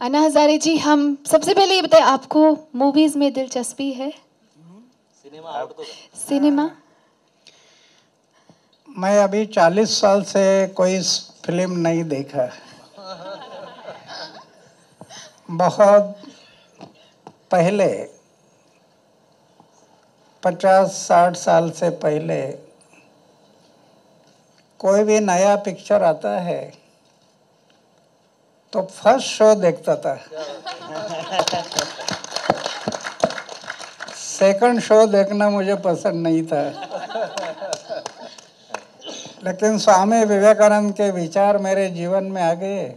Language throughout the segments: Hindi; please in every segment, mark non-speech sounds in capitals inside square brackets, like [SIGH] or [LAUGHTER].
अन्ना हजारे जी हम सबसे पहले ये बताएँ आपको मूवीज़ में दिलचस्पी है? सिनेमा मैं अभी चालीस साल से कोई फ़िल्म नहीं देखा। बहुत पहले पचास साठ साल से पहले कोई भी नया पिक्चर आता है तो फ़र्स्ट शो देखता था। सेकंड शो देखना मुझे पसंद नहीं था। लेकिन स्वामी विवेकानंद के विचार मेरे जीवन में आ गए।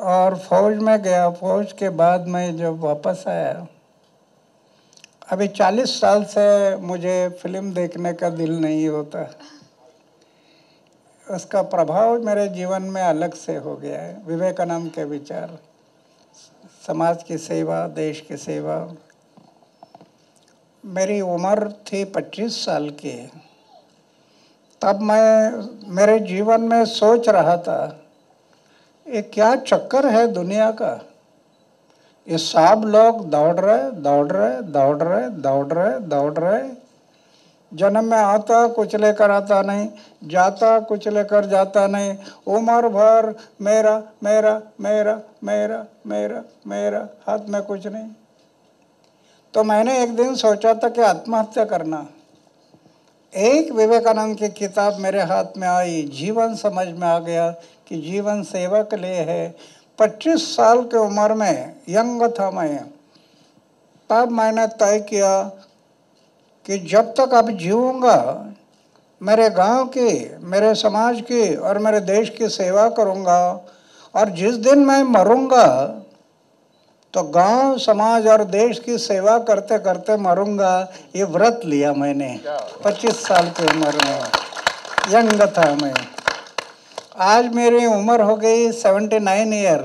और फौज में गया। फौज के बाद मैं जब वापस आया, अभी चालीस साल से मुझे फ़िल्म देखने का दिल नहीं होता। उसका प्रभाव मेरे जीवन में अलग से हो गया है। विवेकानंद के विचार, समाज की सेवा, देश की सेवा। मेरी उम्र थी पच्चीस साल की। तब मैं, मेरे जीवन में सोच रहा था, ये क्या चक्कर है दुनिया का? ये सब लोग दौड़ रहे दौड़ रहे दौड़ रहे दौड़ रहे दौड़ रहे। जन्म में आता, कुछ लेकर आता नहीं, जाता, कुछ लेकर जाता नहीं। उम्र भर मेरा मेरा मेरा मेरा मेरा मेरा, हाथ में कुछ नहीं। तो मैंने एक दिन सोचा था कि आत्महत्या करना। एक विवेकानंद की किताब मेरे हाथ में आई, जीवन समझ में आ गया कि जीवन सेवा के लिए है। पच्चीस साल की उम्र में यंग था मैं। तब मैंने तय किया कि जब तक अब जीऊँगा, मेरे गाँव की, मेरे समाज की और मेरे देश की सेवा करूँगा और जिस दिन मैं मरूँगा तो गाँव, समाज और देश की सेवा करते करते मरूँगा। ये व्रत लिया मैंने 25 साल की उम्र में। यंग था मैं। आज मेरी उम्र हो गई 79 ईयर।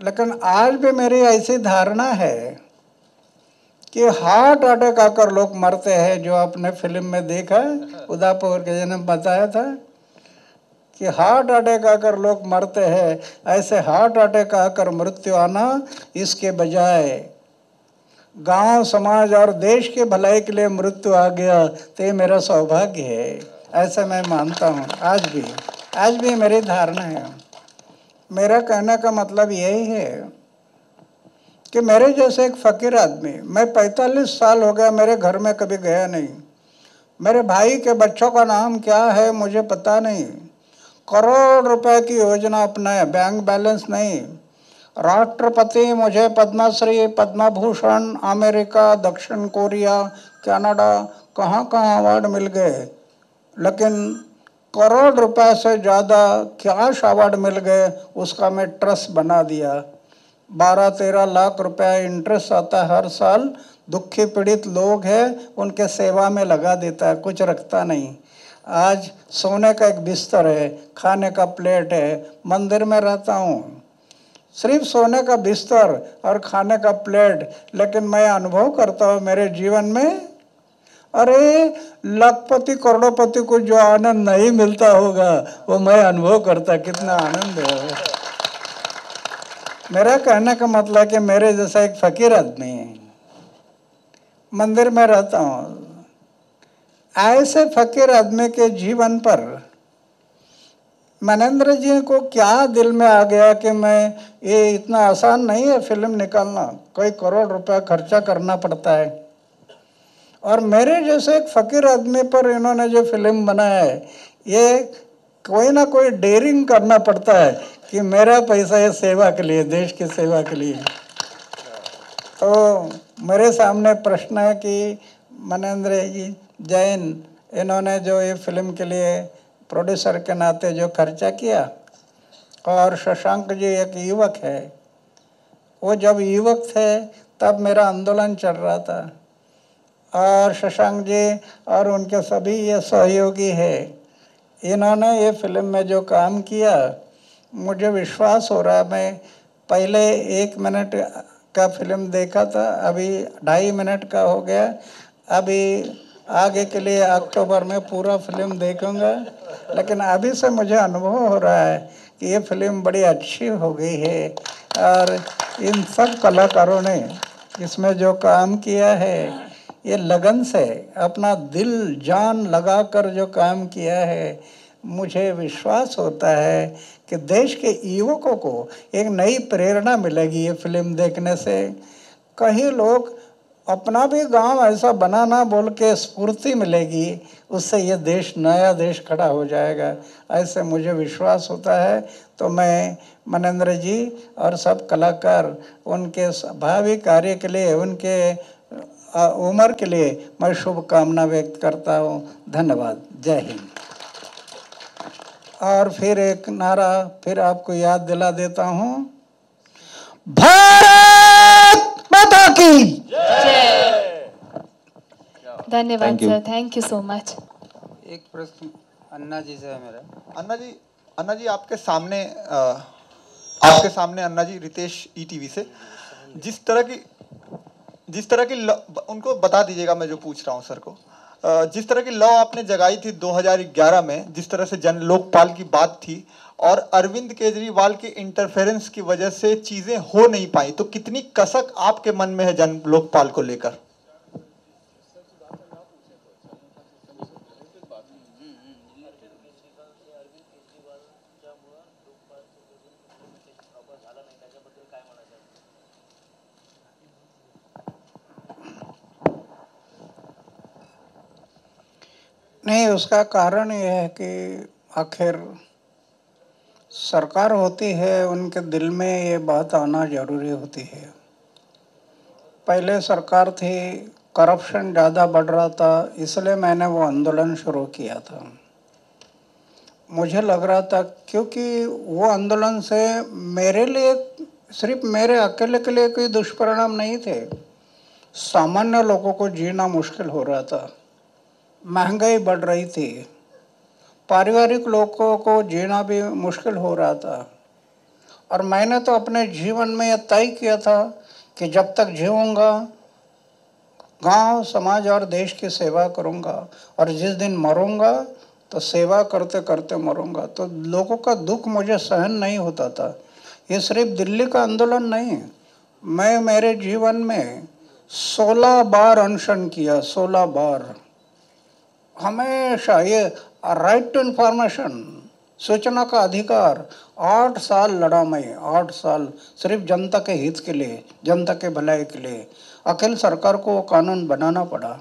लेकिन आज भी मेरी ऐसी धारणा है कि हार्ट अटैक आकर लोग मरते हैं, जो आपने फ़िल्म में देखा उदापुर के जन्म बताया था कि हार्ट अटैक आकर लोग मरते हैं। ऐसे हार्ट अटैक आकर मृत्यु आना इसके बजाय गाँव, समाज और देश के भलाई के लिए मृत्यु आ गया तो ये मेरा सौभाग्य है। ऐसा मैं मानता हूँ। आज भी आज भी मेरी धारणा है। मेरा कहने का मतलब यही है कि मेरे जैसे एक फ़कीर आदमी, मैं 45 साल हो गया मेरे घर में कभी गया नहीं। मेरे भाई के बच्चों का नाम क्या है मुझे पता नहीं। करोड़ रुपए की योजना अपनाए बैंक बैलेंस नहीं। राष्ट्रपति मुझे पद्मश्री पद्म भूषण अमेरिका, दक्षिण कोरिया, कनाडा, कहाँ कहाँ अवार्ड मिल गए। लेकिन करोड़ रुपए से ज़्यादा कैश अवार्ड मिल गए, उसका मैं ट्रस्ट बना दिया। बारह तेरह लाख रुपया इंटरेस्ट आता है हर साल। दुखी पीड़ित लोग हैं, उनके सेवा में लगा देता है, कुछ रखता नहीं। आज सोने का एक बिस्तर है, खाने का प्लेट है, मंदिर में रहता हूँ। सिर्फ़ सोने का बिस्तर और खाने का प्लेट लेकिन मैं अनुभव करता हूँ मेरे जीवन में। अरे, लखपति, करोड़पति को जो आनंद नहीं मिलता होगा, वो मैं अनुभव करता, कितना आनंद है। मेरा कहने का मतलब कि मेरे जैसा एक फकीर आदमी है। मंदिर में रहता हूँ। ऐसे फकीर आदमी के जीवन पर मनेन्द्र जी को क्या दिल में आ गया कि मैं ये इतना आसान नहीं है फ़िल्म निकालना? कई करोड़ रुपया खर्चा करना पड़ता है। और मेरे जैसे एक फकीर आदमी पर इन्होंने जो फ़िल्म बनाया है, ये कोई ना कोई डेयरिंग करना पड़ता है। कि मेरा पैसा है सेवा के लिए, देश की सेवा के लिए तो मेरे सामने प्रश्न है कि मनेन्द्र जी, जैन, इन्होंने जो ये फ़िल्म के लिए प्रोड्यूसर के नाते जो खर्चा किया, और शशांक जी एक युवक है। वो जब युवक थे, तब मेरा आंदोलन चल रहा था। और शशांक जी और उनके सभी ये सहयोगी है। इन्होंने ये फ़िल्म में जो काम किया मुझे विश्वास हो रहा है, मैं पहले एक मिनट का फ़िल्म देखा था, अभी ढाई मिनट का हो गया। अभी आगे के लिए अक्टूबर में पूरा फ़िल्म देखूँगा, लेकिन अभी से मुझे अनुभव हो रहा है कि ये फ़िल्म बड़ी अच्छी हो गई है। और इन सब कलाकारों ने इसमें जो काम किया है, ये लगन से अपना दिल जान लगा कर जो काम किया है मुझे विश्वास होता है कि देश के युवकों को एक नई प्रेरणा मिलेगी ये फ़िल्म देखने से। कहीं लोग अपना भी गाँव ऐसा बनाना बोल के स्फूर्ति मिलेगी, उससे ये देश, नया देश खड़ा हो जाएगा, ऐसे मुझे विश्वास होता है। तो मैं मनेंद्र जी और सब कलाकार, उनके भावी कार्य के लिए, उनके उम्र के लिए मैं शुभकामना व्यक्त करता हूँ। धन्यवाद। जय हिंद। और फिर एक नारा फिर आपको याद दिला देता हूँ। भारत माता की। धन्यवाद sir thank you so much एक प्रश्न अन्ना जी से है मेरा। अन्ना जी अन्ना जी आपके सामने आ, आपके सामने अन्ना जी रितेश ईटीवी से। जिस तरह की जिस तरह की ल, उनको बता दीजिएगा मैं जो पूछ रहा हूँ सर को। जिस तरह की लॉ आपने जगाई थी 2011 में, जिस तरह से जन लोकपाल की बात थी और अरविंद केजरीवाल के इंटरफेरेंस की वजह से चीज़ें हो नहीं पाई तो कितनी कसक आपके मन में है जन लोकपाल को लेकर? नहीं, उसका कारण यह है कि आखिर सरकार होती है, उनके दिल में ये बात आना ज़रूरी होती है। पहले सरकार थी करप्शन ज़्यादा बढ़ रहा था, इसलिए मैंने वो आंदोलन शुरू किया था। मुझे लग रहा था क्योंकि वो आंदोलन से मेरे लिए, सिर्फ़ मेरे अकेले के लिए कोई दुष्परिणाम नहीं थे। सामान्य लोगों को जीना मुश्किल हो रहा था। महँगाई बढ़ रही थी। पारिवारिक लोगों को जीना भी मुश्किल हो रहा था। और मैंने तो अपने जीवन में यह तय किया था कि जब तक जीऊँगा, गाँव, समाज और देश की सेवा करूँगा और जिस दिन मरूँगा तो सेवा करते करते मरूँगा। तो लोगों का दुख मुझे सहन नहीं होता था। ये सिर्फ़ दिल्ली का आंदोलन नहीं, मैं मेरे जीवन में सोलह बार अनशन किया, सोलह बार। हमेशा ये राइट टू इन्फॉर्मेशन सूचना का अधिकार, आठ साल लड़ा मैं आठ साल सिर्फ़ जनता के हित के लिए, जनता के भलाई के लिए, अखिल सरकार को वो कानून बनाना पड़ा।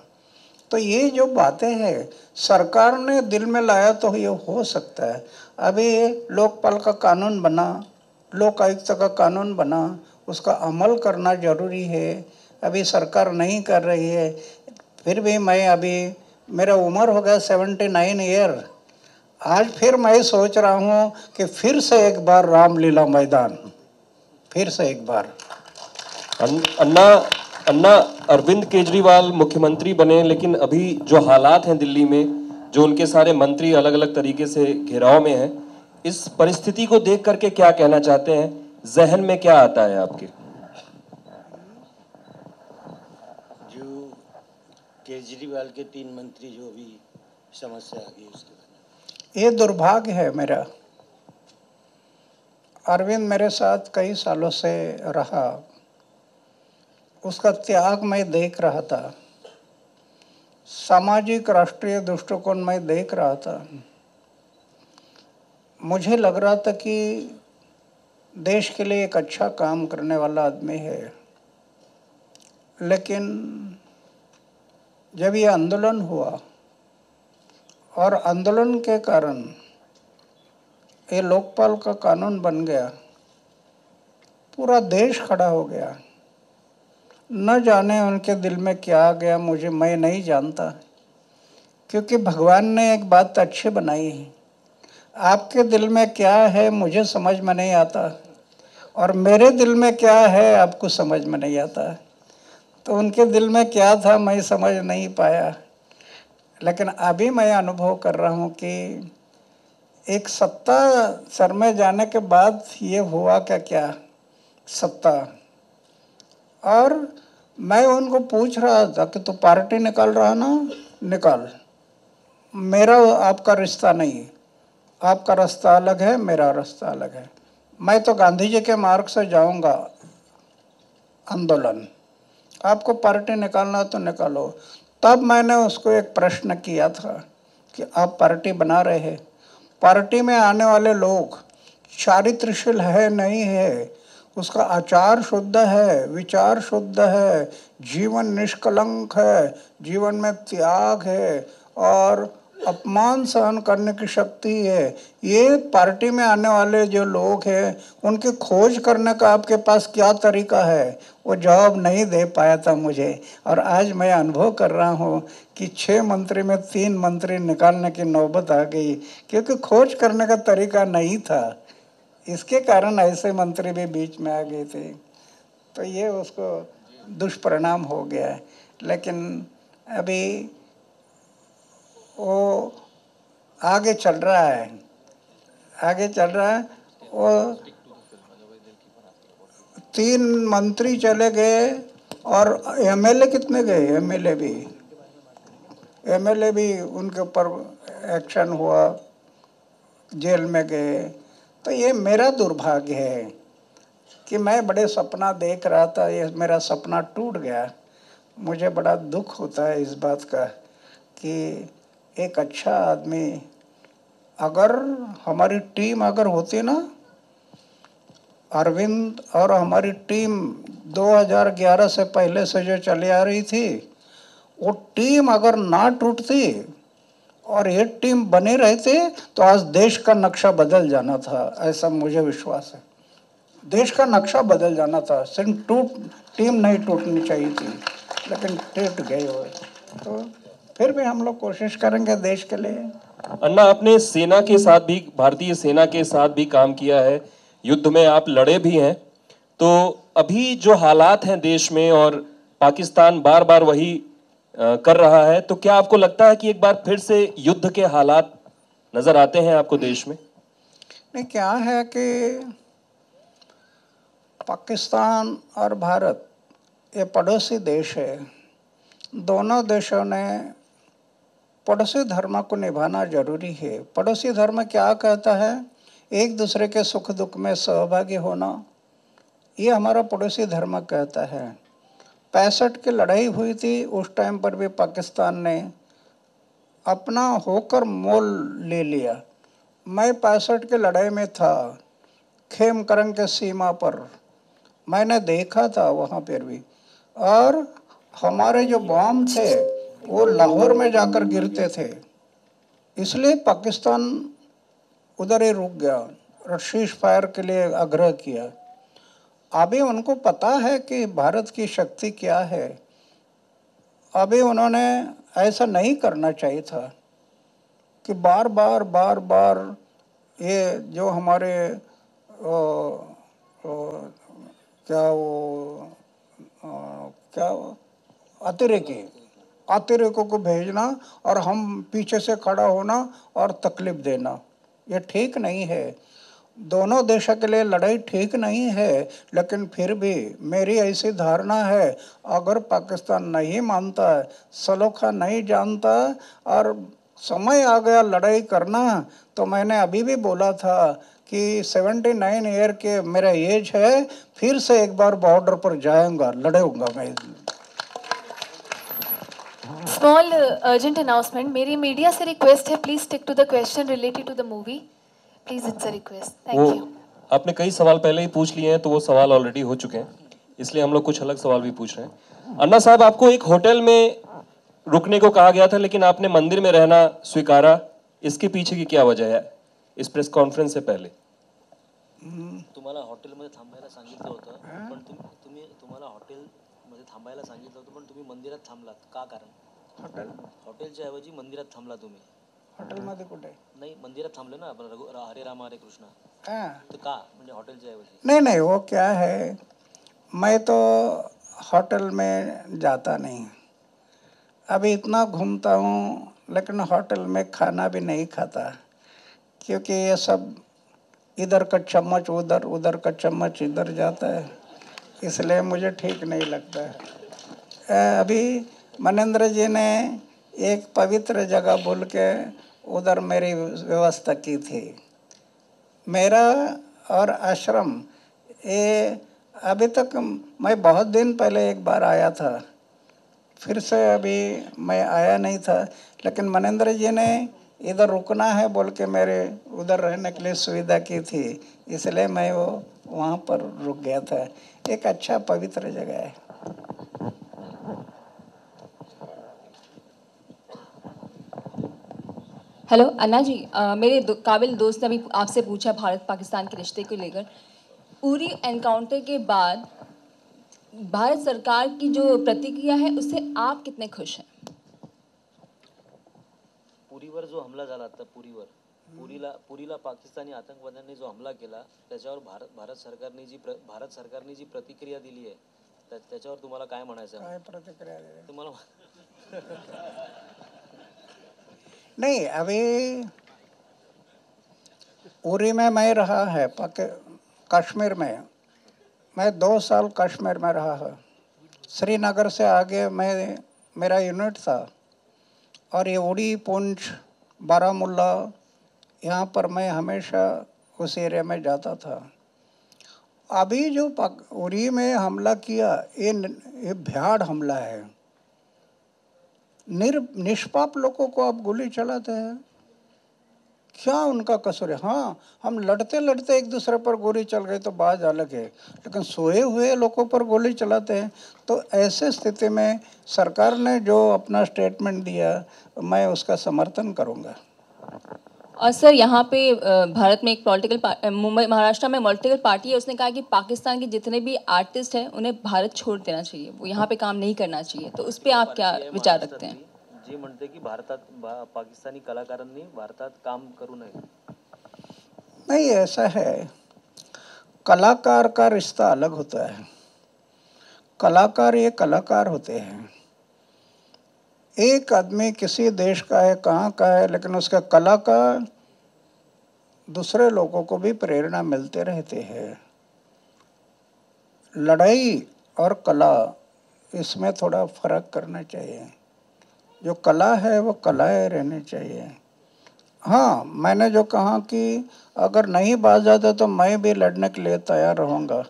तो ये जो बातें हैं, सरकार ने दिल में लाया तो ये हो सकता है। अभी लोकपाल का कानून बना, लोक आयुक्त का कानून बना, उसका अमल करना ज़रूरी है। अभी सरकार नहीं कर रही है, फिर भी मैं अभी मेरा उम्र हो गया सेवेंटी नाइन ईयर। आज फिर मैं सोच रहा हूँ कि फिर से एक बार रामलीला मैदान, फिर से एक बार। अन्ना अन्ना अरविंद केजरीवाल मुख्यमंत्री बने, लेकिन अभी जो हालात हैं दिल्ली में, जो उनके सारे मंत्री अलग अलग तरीके से घेराव में हैं, इस परिस्थिति को देख करके क्या कहना चाहते हैं? जहन में क्या आता है आपके? केजरीवाल के तीन मंत्री जो भी समस्या आ गई उसके बारे ये दुर्भाग्य है मेरा। अरविंद मेरे साथ कई सालों से रहा। उसका त्याग मैं देख रहा था। सामाजिक राष्ट्रीय दृष्टिकोण में देख रहा था। मुझे लग रहा था कि देश के लिए एक अच्छा काम करने वाला आदमी है। लेकिन जब ये आंदोलन हुआ और आंदोलन के कारण ये लोकपाल का कानून बन गया, पूरा देश खड़ा हो गया। न जाने उनके दिल में क्या आ गया, मुझे, मैं नहीं जानता, क्योंकि भगवान ने एक बात अच्छी बनाई है। आपके दिल में क्या है, मुझे समझ में नहीं आता, और मेरे दिल में क्या है, आपको समझ में नहीं आता। तो उनके दिल में क्या था, मैं समझ नहीं पाया। लेकिन अभी मैं अनुभव कर रहा हूँ कि एक सत्ता सर में जाने के बाद ये हुआ क्या क्या? सत्ता। और मैं उनको पूछ रहा था कि तू तो पार्टी निकाल रहा ना? निकाल। मेरा आपका रिश्ता नहीं। आपका रास्ता अलग है, मेरा रास्ता अलग है। मैं तो गांधी जी के मार्ग से जाऊँगा। आंदोलन। आपको पार्टी निकालना तो निकालो। तब मैंने उसको एक प्रश्न किया था कि आप पार्टी बना रहे हैं। पार्टी में आने वाले लोग चारित्रशील है, नहीं है? उसका आचार शुद्ध है, विचार शुद्ध है, जीवन निष्कलंक है, जीवन में त्याग है और अपमान सहन करने की शक्ति है। ये पार्टी में आने वाले जो लोग हैं, उनकी खोज करने का आपके पास क्या तरीका है? वो जवाब नहीं दे पाया था मुझे। और आज मैं अनुभव कर रहा हूँ कि छः मंत्री में तीन मंत्री निकालने की नौबत आ गई, क्योंकि खोज करने का तरीका नहीं था। इसके कारण ऐसे मंत्री भी बीच में आ गए थे। तो ये उसको दुष्परिणाम हो गया। है लेकिन अभी वो आगे चल रहा है। आगे चल रहा है। वो तीन मंत्री चले गए और एमएलए कितने गए? एमएलए भी। एमएलए भी उनके ऊपर एक्शन हुआ। जेल में गए। तो ये मेरा दुर्भाग्य है कि मैं बड़े सपना देख रहा था। ये मेरा सपना टूट गया। मुझे बड़ा दुख होता है इस बात का कि एक अच्छा आदमी, अगर हमारी टीम अगर होती ना, अरविंद और हमारी टीम 2011 से पहले से जो चली आ रही थी, वो टीम अगर ना टूटती और ये टीम बने रहते तो आज देश का नक्शा बदल जाना था, ऐसा मुझे विश्वास है। देश का नक्शा बदल जाना था, सिर्फ़ टूट, टीम नहीं टूटनी चाहिए थी, लेकिन टूट गई वो। तो फिर भी हम लोग कोशिश करेंगे देश के लिए। अन्ना आपने सेना के साथ भी भारतीय सेना के साथ भी काम किया है। युद्ध में आप लड़े भी हैं। तो अभी जो हालात हैं देश में और पाकिस्तान बार बार वही कर रहा है तो क्या आपको लगता है कि एक बार फिर से युद्ध के हालात नज़र आते हैं आपको देश में? नहीं क्या है कि पाकिस्तान और भारत ये पड़ोसी देश है। दोनों देशों ने पड़ोसी धर्म को निभाना ज़रूरी है। पड़ोसी धर्म क्या कहता है? एक दूसरे के सुख दुख में सहभागी होना। ये हमारा पड़ोसी धर्म कहता है। पैंसठ की लड़ाई हुई थी, उस टाइम पर भी पाकिस्तान ने अपना होकर मोल ले लिया। मैं पैंसठ की लड़ाई में था खेमकरन के सीमा पर। मैंने देखा था वहाँ पर भी। और हमारे जो बॉम्ब थे वो लाहौर में जाकर गिरते थे। इसलिए पाकिस्तान उधर ही रुक गया और शीश फायर के लिए आग्रह किया। अभी उनको पता है कि भारत की शक्ति क्या है। अभी उन्होंने ऐसा नहीं करना चाहिए था कि बार बार बार बार ये जो हमारे ओ, ओ, क्या वो अ, क्या वो, अतिरेकी अतिरेकों को भेजना और हम पीछे से खड़ा होना और तकलीफ़ देना। ये ठीक नहीं है। दोनों देशों के लिए लड़ाई ठीक नहीं है, लेकिन फिर भी मेरी ऐसी धारणा है, अगर पाकिस्तान नहीं मानता है सलोखा नहीं जानता और समय आ गया लड़ाई करना तो मैंने अभी भी बोला था कि 79 ईयर के मेरा एज है, फिर से एक बार बॉर्डर पर जाऊँगा, लड़ूँगा मैं। स्मॉल अर्जेंट अनाउंसमेंट मेरी मीडिया से रिक्वेस्ट है please stick to the question related to the movie please it's a request thank you आपने कई सवाल पहले ही पूछ लिए हैं तो वो सवाल ऑलरेडी हो चुके हैं। इसलिए हम लोग कुछ अलग सवाल भी पूछ रहे हैं। अन्ना साहब आपको एक होटल में रुकने को कहा गया था लेकिन आपने मंदिर में रहना स्वीकारा। इसके पीछे की क्या वजह है? इस प्रेस कॉन्फ्रेंस से पहले। तुम्हाला हॉटेलमध्ये थांबायला सांगितलं होतं पण तुम्ही तुम्ही तुम्हाला हॉटेलमध्ये थांबायला सांगितलं होतं पण तुम्ही मंदिरात थांबलात. का कारण? हॉटेल? हॉटेलच्या ऐवजी मंदिरात थांबला तुम्ही। हॉटेलमध्ये कुठे? नाही मंदिरात थांबले ना आपण रघु रा- हरे राम हरे कृष्ण। हाँ तर का? म्हणजे हॉटेलच्या ऐवजी नहीं नहीं वो क्या है? मैं तो होटल में जाता नहीं। अभी इतना घूमता हूँ लेकिन होटल में खाना भी नहीं खाता। क्योंकि ये सब इधर का चम्मच उधर उधर का चम्मच इधर जाता है। इसलिए मुझे ठीक नहीं लगता। है अ, अभी मनेंद्र जी ने एक पवित्र जगह बोल के उधर मेरी व्यवस्था की थी। मेरा और आश्रम, ये अभी तक मैं बहुत दिन पहले एक बार आया था। फिर से अभी मैं आया नहीं था, लेकिन मनेंद्र जी ने इधर रुकना है बोल के मेरे उधर रहने के लिए सुविधा की थी, इसलिए मैं वो वहाँ पर रुक गया था। एक अच्छा पवित्र जगह है। हेलो अन्ना जी अ, मेरे दो, काबिल दोस्त ने अभी आपसे पूछा भारत पाकिस्तान के रिश्ते को लेकर। उरी एनकाउंटर के बाद भारत सरकार की जो प्रतिक्रिया है उससे आप कितने खुश हैं? पुरीवर जो हमला झाला आता पुरीवर पुरीला पुरीला पाकिस्तानी आतंकवाद्यांनी जो हमला केला त्याच्यावर भारत भारत सरकारने जी प्र, भारत सरकारने जी प्रतिक्रिया दिली आहे त्या- त्याच्यावर तुम्हाला काय म्हणायचं आहे? काय प्रतिक्रिया तुम्हाला नहीं, अभी उरी में मैं रहा है, पाकि, कश्मीर में। मैं दो साल कश्मीर में रहा है। श्रीनगर से आगे मैं, मेरा यूनिट था। और ये उड़ी, पुंछ, बारामुल्ला, यहाँ पर मैं हमेशा उस एरिया में जाता था। अभी जो पाक उरी में हमला किया, ये ये भ्याड़ हमला है। निर, निष्पाप लोगों को आप गोली चलाते हैं। क्या उनका कसूर है? हाँ हम लड़ते लड़ते एक दूसरे पर गोली चल गई तो बाज अलग है, लेकिन सोए हुए लोगों पर गोली चलाते हैं तो ऐसे स्थिति में सरकार ने जो अपना स्टेटमेंट दिया, मैं उसका समर्थन करूँगा। और सर यहाँ पे भारत में एक पॉलिटिकल मुंबई महाराष्ट्र में पॉलिटिकल पार्टी है। उसने कहा कि पाकिस्तान के जितने भी आर्टिस्ट हैं उन्हें भारत छोड़ देना चाहिए। वो यहाँ पे काम नहीं करना चाहिए। तो उस पर आप क्या विचार रखते हैं? जे म्हणते की भारतात भा- पाकिस्तानी कलाकारांनी भारतात काम करू नये। नहीं ऐसा है। कलाकार का रिश्ता अलग होता है। कलाकार ये कलाकार होते हैं। एक आदमी किसी देश का है, कहाँ का है, लेकिन उसका कला का दूसरे लोगों को भी प्रेरणा मिलते रहते हैं। लड़ाई और कला, इसमें थोड़ा फ़र्क करना चाहिए। जो कला है, वो कलाएँ रहनी चाहिए। हाँ मैंने जो कहा कि अगर नहीं बाज जाता तो मैं भी लड़ने के लिए तैयार रहूँगा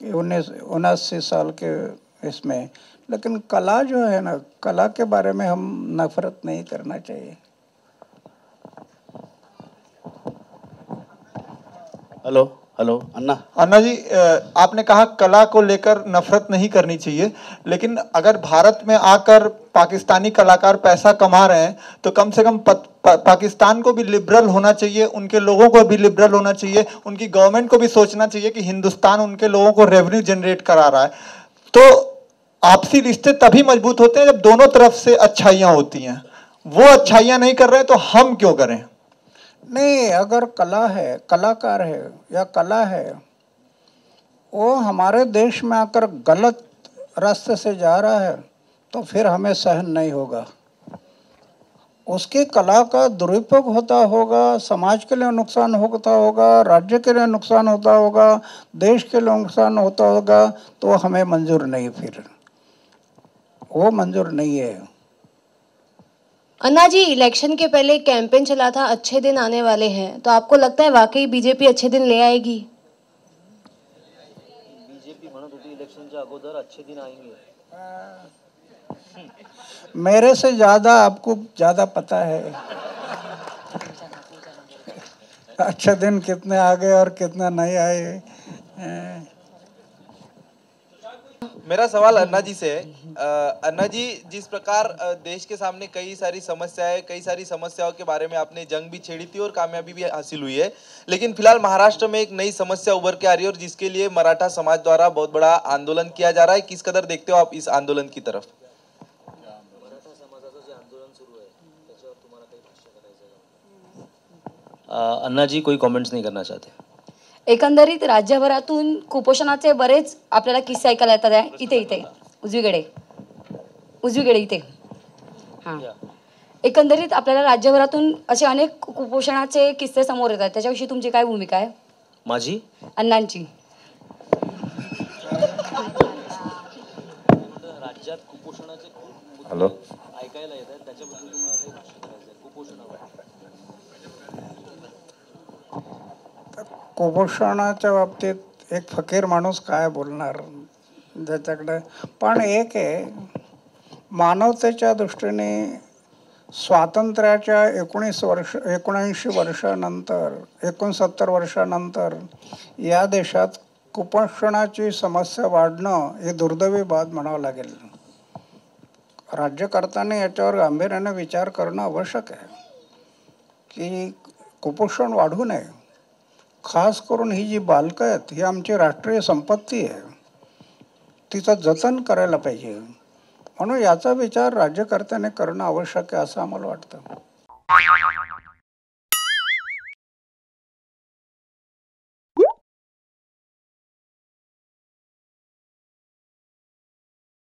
कि उन्नीस, उनासी साल के इसमें। लेकिन कला जो है ना कला के बारे में हम नफरत नहीं करना चाहिए। हेलो हेलो अन्ना। अन्ना जी आपने कहा कला को लेकर नफरत नहीं करनी चाहिए लेकिन अगर भारत में आकर पाकिस्तानी कलाकार पैसा कमा रहे हैं तो कम से कम पत, पा, पाकिस्तान को भी लिबरल होना चाहिए उनके लोगों को भी लिबरल होना चाहिए उनकी गवर्नमेंट को भी सोचना चाहिए कि हिंदुस्तान उनके लोगों को रेवेन्यू जनरेट करा रहा है। तो आपसी रिश्ते तभी मज़बूत होते हैं जब दोनों तरफ़ से अच्छाइयाँ होती हैं। वो अच्छाइयाँ नहीं कर रहे हैं तो हम क्यों करें? नहीं, अगर कला है, कलाकार है या कला है, वो हमारे देश में आकर गलत रास्ते से जा रहा है तो फिर हमें सहन नहीं होगा। उसकी कला का दुरुपयोग होता होगा, समाज के लिए नुकसान होता होगा, राज्य के लिए नुकसान होता होगा, देश के लिए नुकसान होता होगा तो हमें मंजूर नहीं फिर। वो मंजूर नहीं है। अन्ना जी इलेक्शन के पहले कैंपेन चला था अच्छे दिन आने वाले हैं। तो आपको लगता है वाकई बीजेपी अच्छे दिन ले आएगी? बीजेपी म्हणत होती इलेक्शनच्या अगोदर अच्छे दिन आएँगे। [LAUGHS] मेरे से ज़्यादा आपको ज़्यादा पता है। [LAUGHS] अच्छे दिन कितने आ गए और कितना नहीं आए। मेरा सवाल अन्ना जी से है। अन्ना जी, जिस प्रकार देश के सामने कई सारी समस्याएँ, कई सारी समस्याओं के बारे में आपने जंग भी छेड़ी थी और कामयाबी भी हासिल हुई है, लेकिन फ़िलहाल महाराष्ट्र में एक नई समस्या उभर के आ रही है और जिसके लिए मराठा समाज द्वारा बहुत बड़ा आंदोलन किया जा रहा है। किस कदर देखते हो आप इस आंदोलन की तरफ़? अन्ना जी, कोई कमेंट्स नहीं करना चाहते। एकंदरीत राज्यभरातून कुपोषणाचे बरेच आपल्याला किस्से ऐकायला येतात आहे. इथे इथे. उजवीकडे. उजवीकडे इथे. हां. एकंदरीत आपल्याला राज्यभरातून असे अनेक कुपोषणाचे किस्से समोर येतात. त्याच्याविषयी तुमची काय भूमिका आहे? माझी? अण्णांची. राज्यात कुपोषणाचे खूप मुद्दे हॅलो. ऐकायला येत आहेत त्याच्याबद्दल कुपोषणाच्या बाबतीत एक फकीर माणूस काय बोलणार? ज्याच्याकडे पण एक आहे मानवतेच्या दृष्टीने स्वातंत्र्याच्या एकोणीस वर्ष एकोणऐंशी वर्षानंतर एकोणसत्तर वर्षानंतर या देशात कुपोषणाची समस्या वाढणं हे दुर्दैवी बाब म्हणावं लागेल. राज्यकर्त्यांनी याच्यावर गांभीर्याने विचार करणं आवश्यक आहे. की कुपोषण वाढू नये. खास करून ही जी बालकं आहेत ही आमची राष्ट्रीय संपत्ती आहे. तिचं जतन करायला पाहिजे. म्हणून याचा विचार राज्यकर्त्याने करणं आवश्यक आहे असं आम्हाला वाटतं.